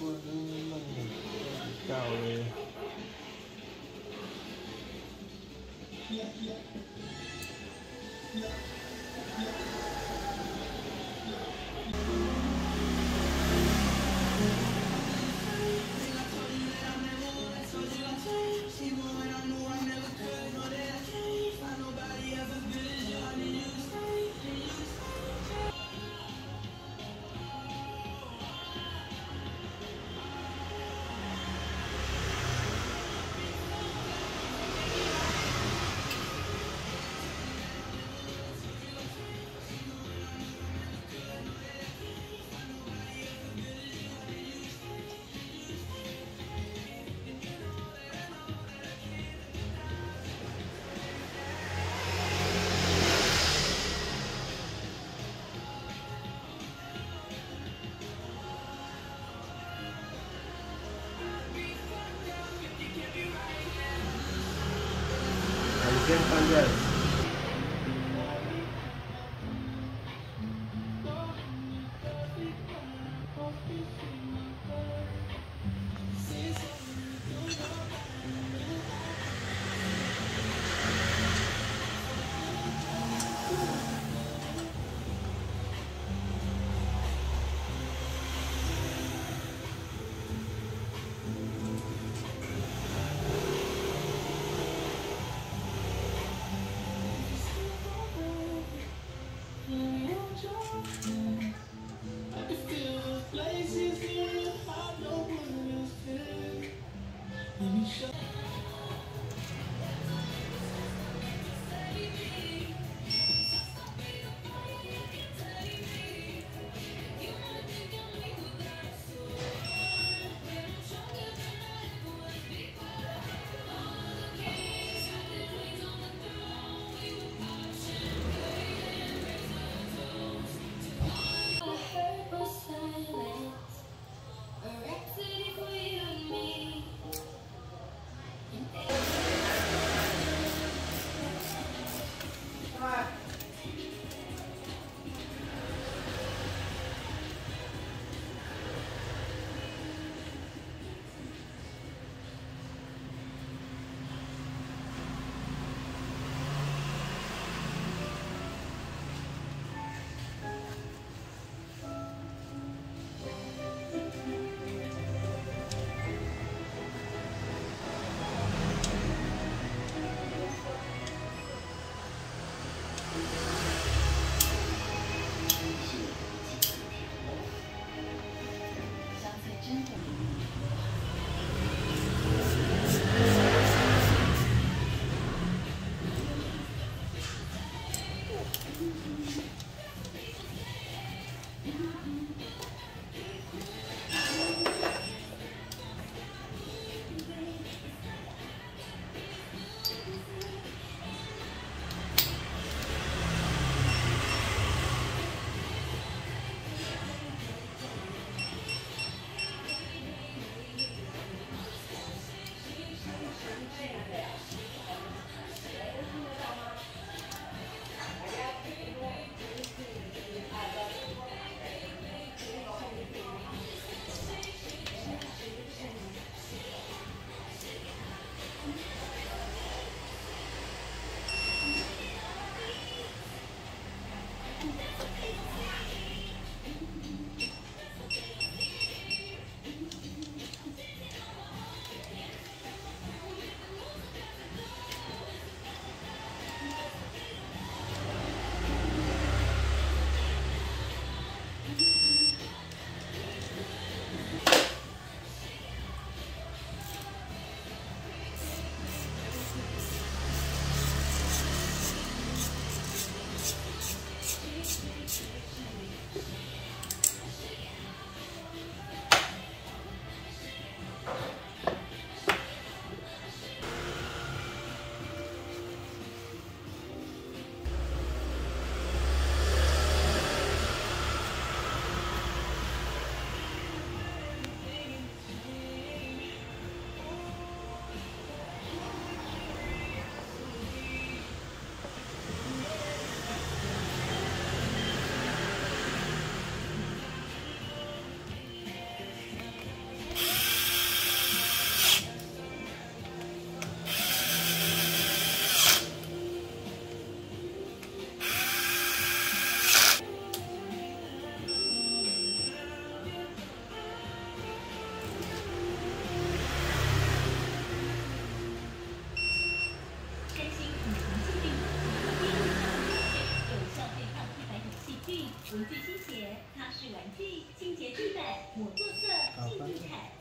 của mình cầu Yeah, yeah. 文具清洁擦拭玩具清洁地板抹布色静静看